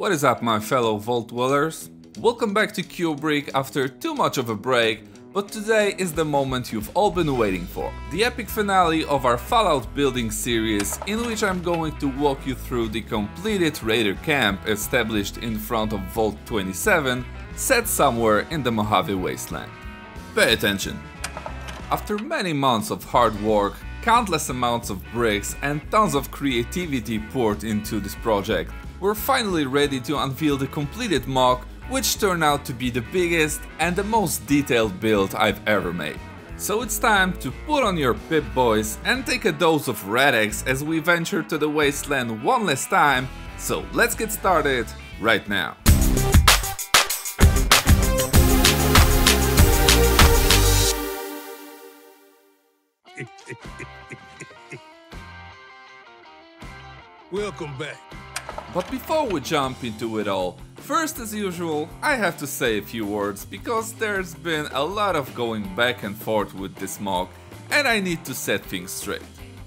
What is up my fellow Vault Dwellers? Welcome back to Cube Brick after too much of a break, but today is the moment you've all been waiting for. The epic finale of our Fallout building series in which I'm going to walk you through the completed Raider camp established in front of Vault 27 set somewhere in the Mojave Wasteland. Pay attention. After many months of hard work, countless amounts of bricks and tons of creativity poured into this project, we're finally ready to unveil the completed MOC, which turned out to be the biggest and the most detailed build I've ever made. So it's time to put on your Pip-Boys and take a dose of Rad-X as we venture to the wasteland one last time, so let's get started right now. Welcome back. But before we jump into it all, first as usual, I have to say a few words because there's been a lot of going back and forth with this MOC and I need to set things straight.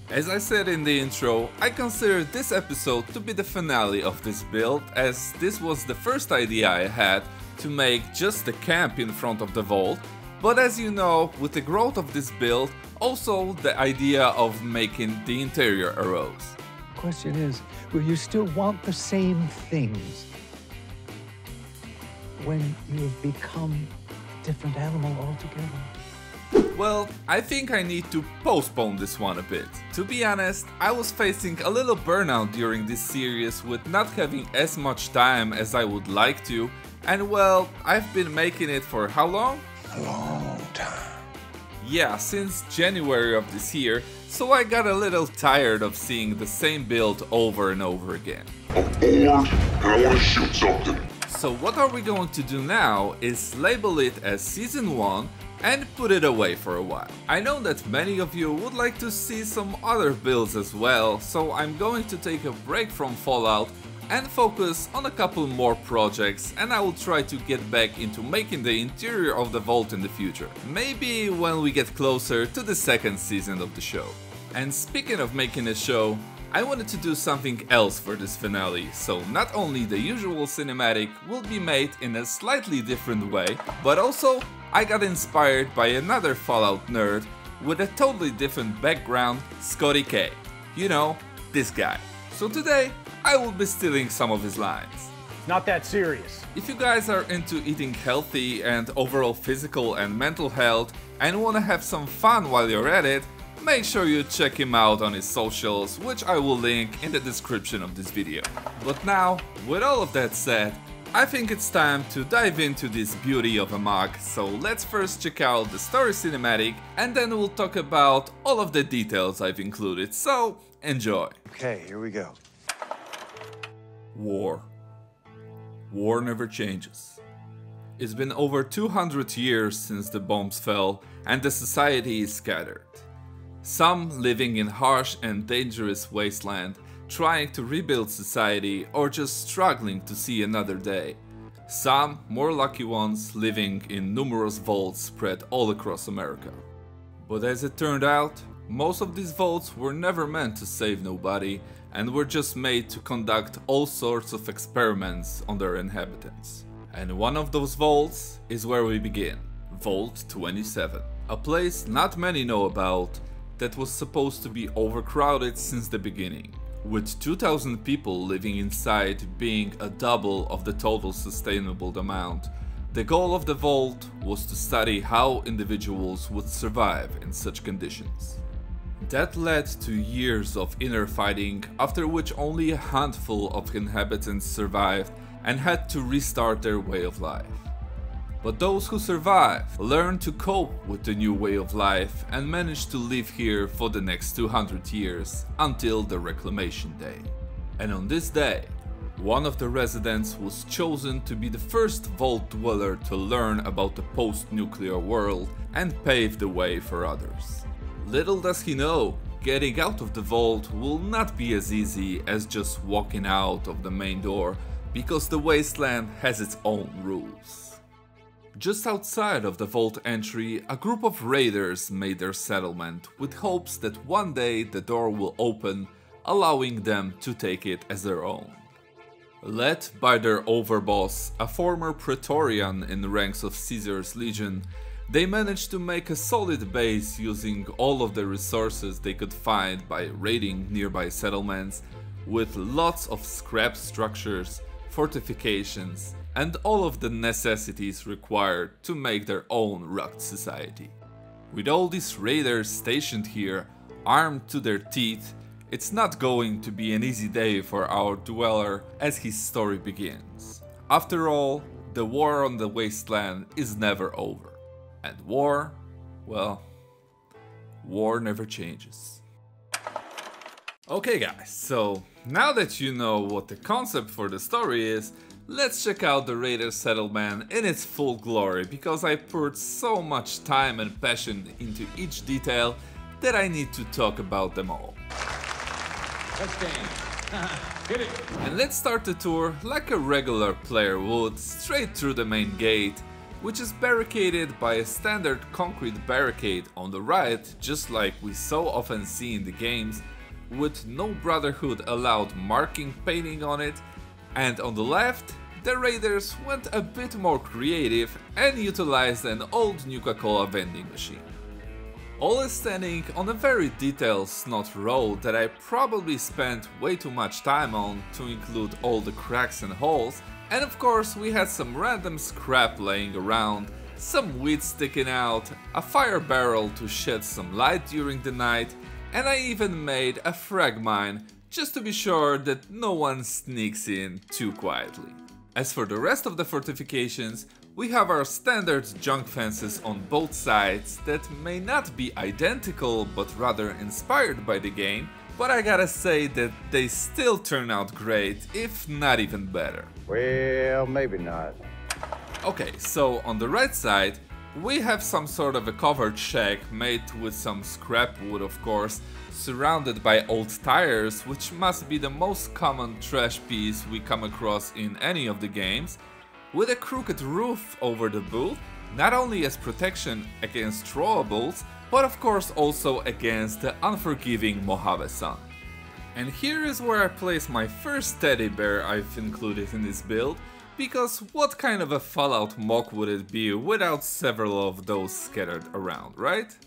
As I said in the intro, I consider this episode to be the finale of this build as this was the first idea I had to make just the camp in front of the vault, but as you know, with the growth of this build, also the idea of making the interior arose. Question is, will you still want the same things when you have become a different animal altogether? Well, I think I need to postpone this one a bit. To be honest, I was facing a little burnout during this series with not having as much time as I would like to, and well, I've been making it for how long? A long time. Yeah, since January of this year, so I got a little tired of seeing the same build over and over again. aboard, and I want to shoot something. So what are we going to do now is label it as Season 1 and put it away for a while. I know that many of you would like to see some other builds as well, so I'm going to take a break from Fallout and focus on a couple more projects and I will try to get back into making the interior of the vault in the future. Maybe when we get closer to the second season of the show. And speaking of making a show, I wanted to do something else for this finale, so not only the usual cinematic will be made in a slightly different way, but also I got inspired by another Fallout nerd with a totally different background, Scotty K. You know, this guy. So today, I will be stealing some of his lines. Not that serious. If you guys are into eating healthy and overall physical and mental health and wanna have some fun while you're at it, make sure you check him out on his socials, which I will link in the description of this video. But now, with all of that said, I think it's time to dive into this beauty of a MOC, so let's first check out the story cinematic and then we'll talk about all of the details I've included, so enjoy. Okay, here we go. War. War never changes. It's been over 200 years since the bombs fell and the society is scattered. Some living in harsh and dangerous wasteland, trying to rebuild society or just struggling to see another day. Some, more lucky ones, living in numerous vaults spread all across America. But as it turned out, most of these vaults were never meant to save nobody and were just made to conduct all sorts of experiments on their inhabitants. And one of those vaults is where we begin, Vault 27. A place not many know about that was supposed to be overcrowded since the beginning, with 2000 people living inside being a double of the total sustainable amount. The goal of the vault was to study how individuals would survive in such conditions. That led to years of inner fighting, after which only a handful of inhabitants survived and had to restart their way of life. But those who survived learned to cope with the new way of life and managed to live here for the next 200 years until the Reclamation Day. And on this day, one of the residents was chosen to be the first Vault dweller to learn about the post-nuclear world and pave the way for others. Little does he know, getting out of the vault will not be as easy as just walking out of the main door because the wasteland has its own rules. Just outside of the vault entry, a group of raiders made their settlement with hopes that one day the door will open, allowing them to take it as their own. Led by their overboss, a former Praetorian in the ranks of Caesar's legion, they managed to make a solid base using all of the resources they could find by raiding nearby settlements, with lots of scrap structures, fortifications, and all of the necessities required to make their own rugged society. With all these raiders stationed here, armed to their teeth, it's not going to be an easy day for our dweller as his story begins. After all, the war on the wasteland is never over. And war, well, war never changes. Okay guys, so now that you know what the concept for the story is, let's check out the Raider settlement in its full glory because I poured so much time and passion into each detail that I need to talk about them all. and let's start the tour like a regular player would, straight through the main gate, which is barricaded by a standard concrete barricade on the right, just like we so often see in the games, with no Brotherhood allowed marking painting on it, and on the left, the raiders went a bit more creative and utilized an old Nuka-Cola vending machine. All is standing on a very detailed SNOT road that I probably spent way too much time on to include all the cracks and holes, and of course we had some random scrap laying around, some weed sticking out, a fire barrel to shed some light during the night, and I even made a frag mine just to be sure that no one sneaks in too quietly. As for the rest of the fortifications, we have our standard junk fences on both sides that may not be identical but rather inspired by the game, but I gotta say that they still turn out great, if not even better. Well, maybe not. Okay, so on the right side, we have some sort of a covered shack made with some scrap wood of course, surrounded by old tires which must be the most common trash piece we come across in any of the games, with a crooked roof over the booth, not only as protection against throwables, but of course also against the unforgiving Mojave sun. And here is where I place my first teddy bear I've included in this build, because what kind of a Fallout MOC would it be without several of those scattered around, right?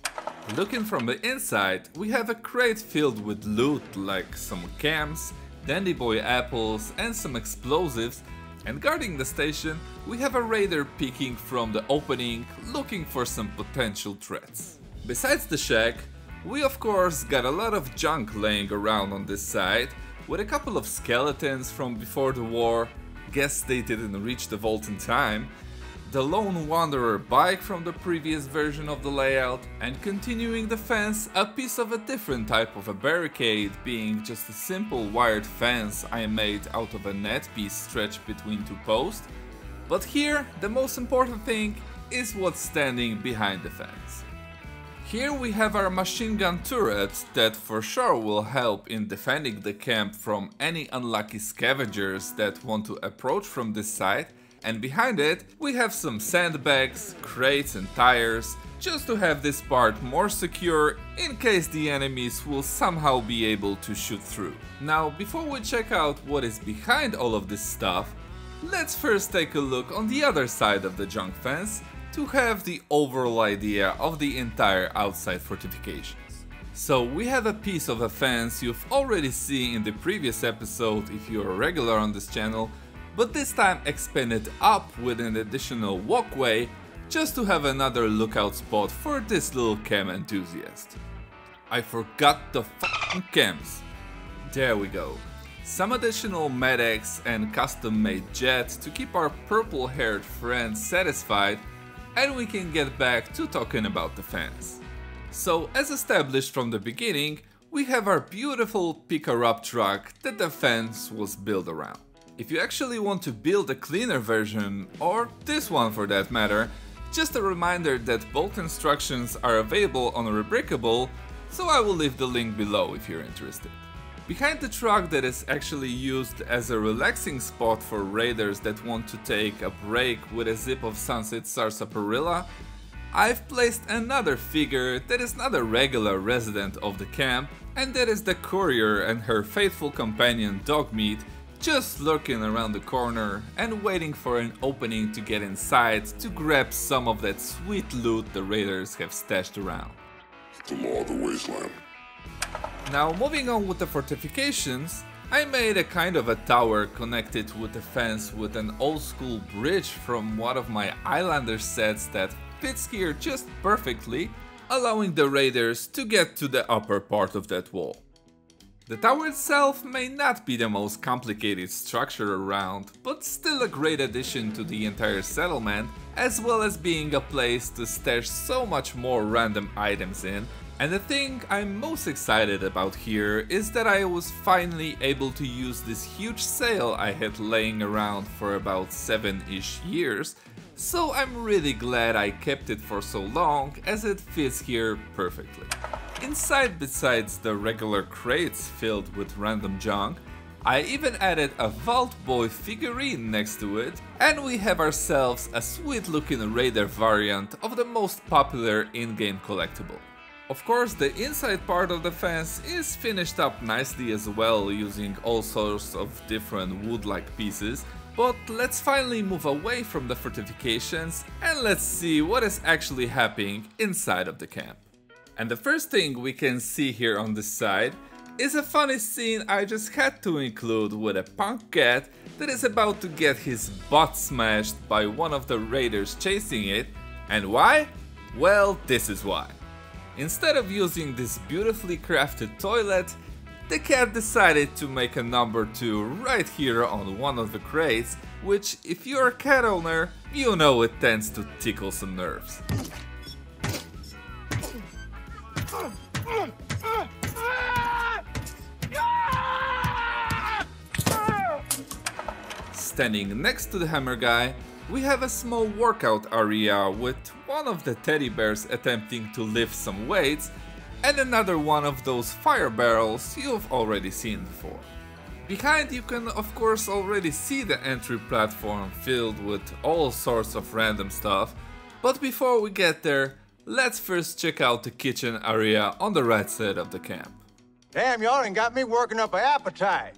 Looking from the inside, we have a crate filled with loot like some cams, dandy boy apples and some explosives and guarding the station, we have a raider peeking from the opening looking for some potential threats. Besides the shack, we of course got a lot of junk laying around on this side, with a couple of skeletons from before the war, guess they didn't reach the vault in time, the Lone Wanderer bike from the previous version of the layout, and continuing the fence, a piece of a different type of a barricade, being just a simple wired fence I made out of a net piece stretched between two posts. But here, the most important thing is what's standing behind the fence. Here we have our machine gun turret that for sure will help in defending the camp from any unlucky scavengers that want to approach from this side and behind it we have some sandbags, crates and tires, just to have this part more secure in case the enemies will somehow be able to shoot through. Now before we check out what is behind all of this stuff, let's first take a look on the other side of the junk fence to have the overall idea of the entire outside fortifications. So we have a piece of a fence you've already seen in the previous episode if you're a regular on this channel, but this time expanded up with an additional walkway just to have another lookout spot for this little cam enthusiast. I forgot the f***ing cams. There we go. Some additional medics and custom made jets to keep our purple haired friends satisfied and we can get back to talking about the fans. So as established from the beginning, we have our beautiful pick-up truck that the fence was built around. If you actually want to build a cleaner version, or this one for that matter, just a reminder that both instructions are available on Rebrickable, so I will leave the link below if you're interested. Behind the truck that is actually used as a relaxing spot for raiders that want to take a break with a zip of Sunset Sarsaparilla, I've placed another figure that is not a regular resident of the camp, and that is the courier and her faithful companion Dogmeat, just lurking around the corner and waiting for an opening to get inside to grab some of that sweet loot the raiders have stashed around. The law of the wasteland. Now moving on with the fortifications, I made a kind of a tower connected with a fence with an old school bridge from one of my Islander sets that fits here just perfectly, allowing the raiders to get to the upper part of that wall. The tower itself may not be the most complicated structure around, but still a great addition to the entire settlement, as well as being a place to stash so much more random items in, and the thing I'm most excited about here is that I was finally able to use this huge sail I had laying around for about 7-ish years, so I'm really glad I kept it for so long as it fits here perfectly. Inside besides the regular crates filled with random junk, I even added a Vault Boy figurine next to it, and we have ourselves a sweet looking Raider variant of the most popular in-game collectible. Of course, the inside part of the fence is finished up nicely as well using all sorts of different wood-like pieces, but let's finally move away from the fortifications and let's see what is actually happening inside of the camp. And the first thing we can see here on this side is a funny scene I just had to include with a punk cat that is about to get his butt smashed by one of the raiders chasing it. And why? Well, this is why. Instead of using this beautifully crafted toilet, the cat decided to make a number 2 right here on one of the crates, which if you're a cat owner, you know it tends to tickle some nerves. Standing next to the hammer guy, we have a small workout area with one of the teddy bears attempting to lift some weights and another one of those fire barrels you've already seen before. Behind you can of course already see the entry platform filled with all sorts of random stuff, but before we get there, let's first check out the kitchen area on the right side of the camp. Damn, y'all ain't got me working up an appetite.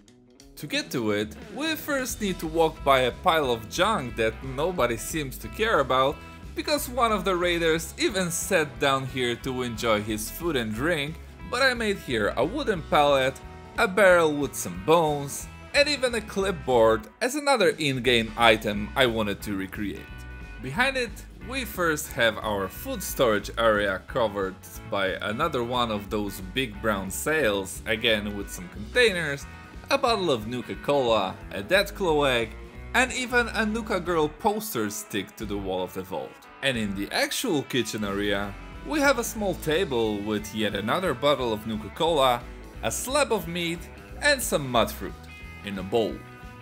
To get to it, we first need to walk by a pile of junk that nobody seems to care about, because one of the raiders even sat down here to enjoy his food and drink, but I made here a wooden pallet, a barrel with some bones, and even a clipboard as another in-game item I wanted to recreate. Behind it, we first have our food storage area covered by another one of those big brown sails, again with some containers, a bottle of Nuka-Cola, a dead egg, and even a Nuka Girl poster stick to the wall of the vault. And in the actual kitchen area, we have a small table with yet another bottle of Nuka-Cola, a slab of meat, and some mutfruit in a bowl.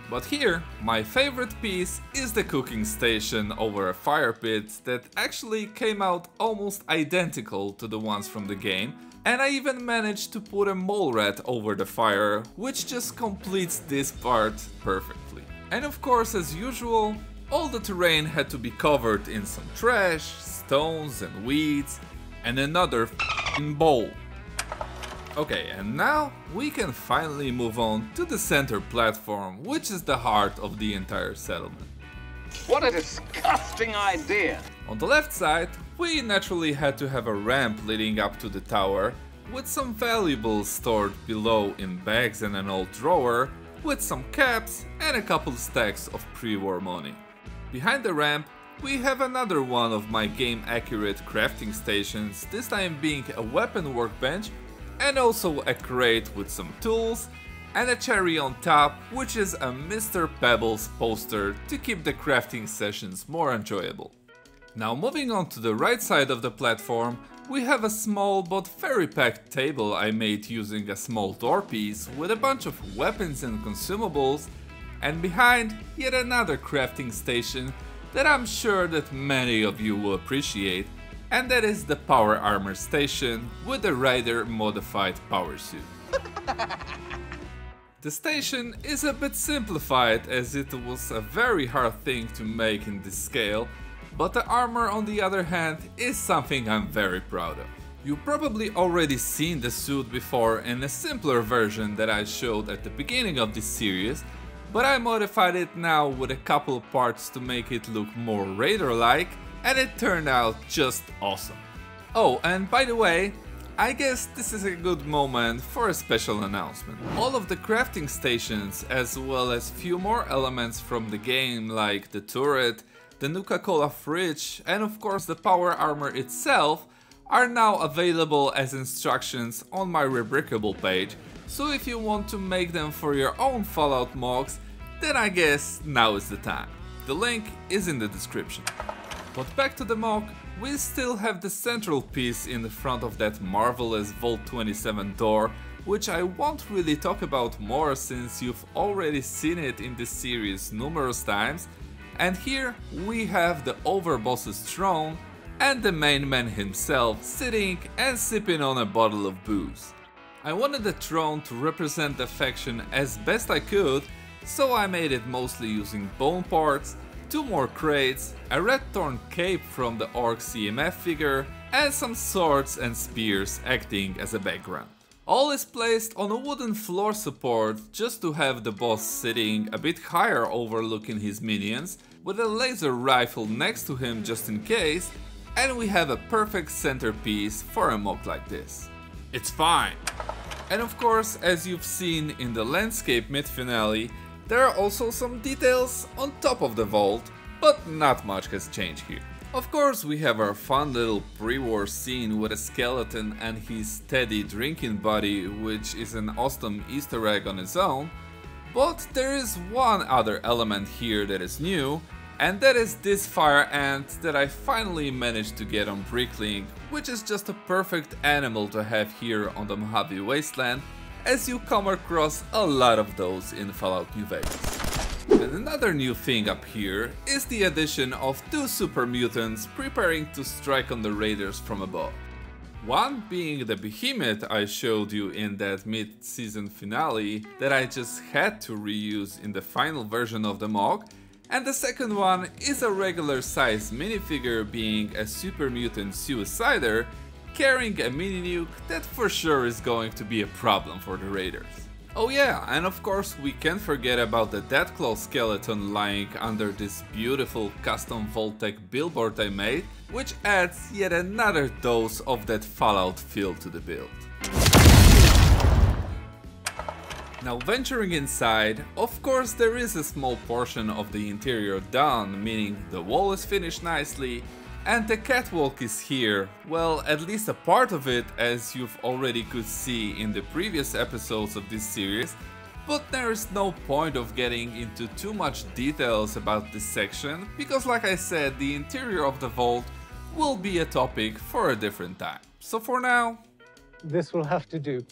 But here, my favorite piece is the cooking station over a fire pit that actually came out almost identical to the ones from the game and I even managed to put a mole rat over the fire, which just completes this part perfectly. And of course, as usual, all the terrain had to be covered in some trash, stones and weeds, and another bowl. Okay, and now we can finally move on to the center platform, which is the heart of the entire settlement. What a disgusting idea! On the left side, we naturally had to have a ramp leading up to the tower, with some valuables stored below in bags and an old drawer, with some caps and a couple stacks of pre-war money. Behind the ramp, we have another one of my game accurate crafting stations, this time being a weapon workbench and also a crate with some tools and a cherry on top, which is a Mr. Pebbles poster to keep the crafting sessions more enjoyable. Now moving on to the right side of the platform, we have a small but very packed table I made using a small door piece with a bunch of weapons and consumables, and behind yet another crafting station that I'm sure that many of you will appreciate, and that is the power armor station with the Raider modified power suit. the station is a bit simplified as it was a very hard thing to make in this scale, but the armor on the other hand is something I'm very proud of. You probably already seen the suit before in a simpler version that I showed at the beginning of this series, but I modified it now with a couple parts to make it look more Raider-like, and it turned out just awesome. Oh, and by the way, I guess this is a good moment for a special announcement. All of the crafting stations, as well as few more elements from the game like the turret, the Nuka-Cola fridge, and of course the power armor itself, are now available as instructions on my Rebrickable page, so if you want to make them for your own Fallout MOCs, then I guess now is the time. The link is in the description. But back to the MOC, we still have the central piece in the front of that marvelous Vault 27 door, which I won't really talk about more since you've already seen it in this series numerous times, and here we have the overboss's throne and the main man himself sitting and sipping on a bottle of booze. I wanted the throne to represent the faction as best I could, so I made it mostly using bone parts, two more crates, a red torn cape from the orc CMF figure, and some swords and spears acting as a background. All is placed on a wooden floor support just to have the boss sitting a bit higher overlooking his minions, with a laser rifle next to him just in case, and we have a perfect centerpiece for a MOC like this. It's fine! And of course, as you've seen in the landscape mid-finale, there are also some details on top of the vault, but not much has changed here. Of course we have our fun little pre-war scene with a skeleton and his steady drinking buddy, which is an awesome easter egg on its own, but there is one other element here that is new, and that is this fire ant that I finally managed to get on Bricklink, which is just a perfect animal to have here on the Mojave Wasteland as you come across a lot of those in Fallout New Vegas. And another new thing up here is the addition of two super mutants preparing to strike on the raiders from above. One being the behemoth I showed you in that mid-season finale that I just had to reuse in the final version of the MOC, and the second one is a regular size minifigure being a super mutant suicider carrying a mini nuke that for sure is going to be a problem for the raiders. Oh yeah, and of course we can't forget about the Deathclaw skeleton lying under this beautiful custom Vault-Tec billboard I made, which adds yet another dose of that Fallout feel to the build. Now venturing inside, of course there is a small portion of the interior done, meaning the wall is finished nicely, and the catwalk is here, well at least a part of it as you've already could see in the previous episodes of this series, but there is no point of getting into too much details about this section, because like I said, the interior of the vault will be a topic for a different time. So for now... This will have to do.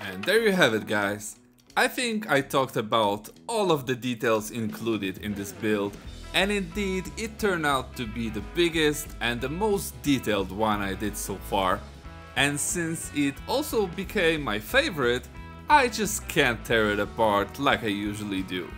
And there you have it guys. I think I talked about all of the details included in this build and indeed, it turned out to be the biggest and the most detailed one I did so far. And since it also became my favorite, I just can't tear it apart like I usually do.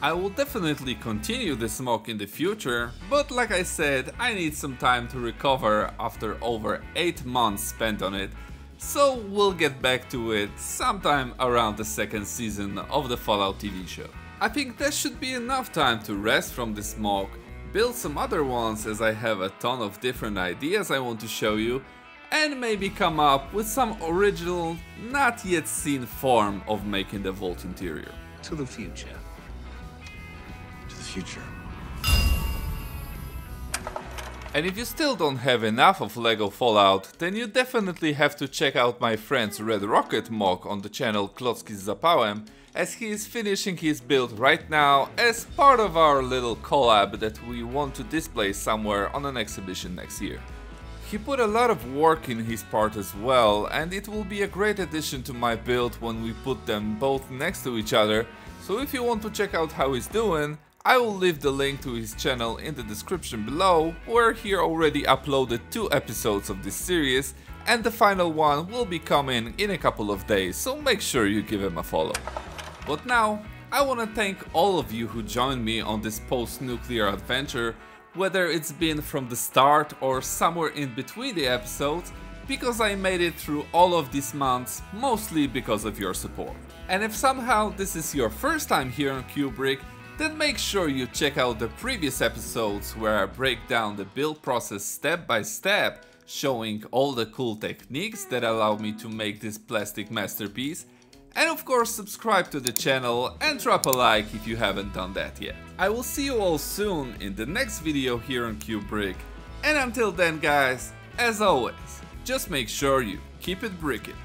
I will definitely continue this MOC in the future, but like I said, I need some time to recover after over 8 months spent on it, so we'll get back to it sometime around the second season of the Fallout TV show. I think that should be enough time to rest from this MOC, build some other ones as I have a ton of different ideas I want to show you, and maybe come up with some original, not yet seen form of making the vault interior. To the future. To the future. And if you still don't have enough of LEGO Fallout, then you definitely have to check out my friend's Red Rocket MOC on the channel Klocki Zapałem, as he is finishing his build right now as part of our little collab that we want to display somewhere on an exhibition next year. He put a lot of work in his part as well and it will be a great addition to my build when we put them both next to each other, so if you want to check out how he's doing, I will leave the link to his channel in the description below, where he already uploaded two episodes of this series and the final one will be coming in a couple of days, so make sure you give him a follow. But now, I wanna thank all of you who joined me on this post-nuclear adventure, whether it's been from the start or somewhere in between the episodes, because I made it through all of these months mostly because of your support. And if somehow this is your first time here on Cube Brick, then make sure you check out the previous episodes where I break down the build process step by step, showing all the cool techniques that allow me to make this plastic masterpiece and of course subscribe to the channel and drop a like if you haven't done that yet. I will see you all soon in the next video here on Cube Brick and until then guys, as always, just make sure you keep it bricking.